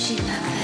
She loved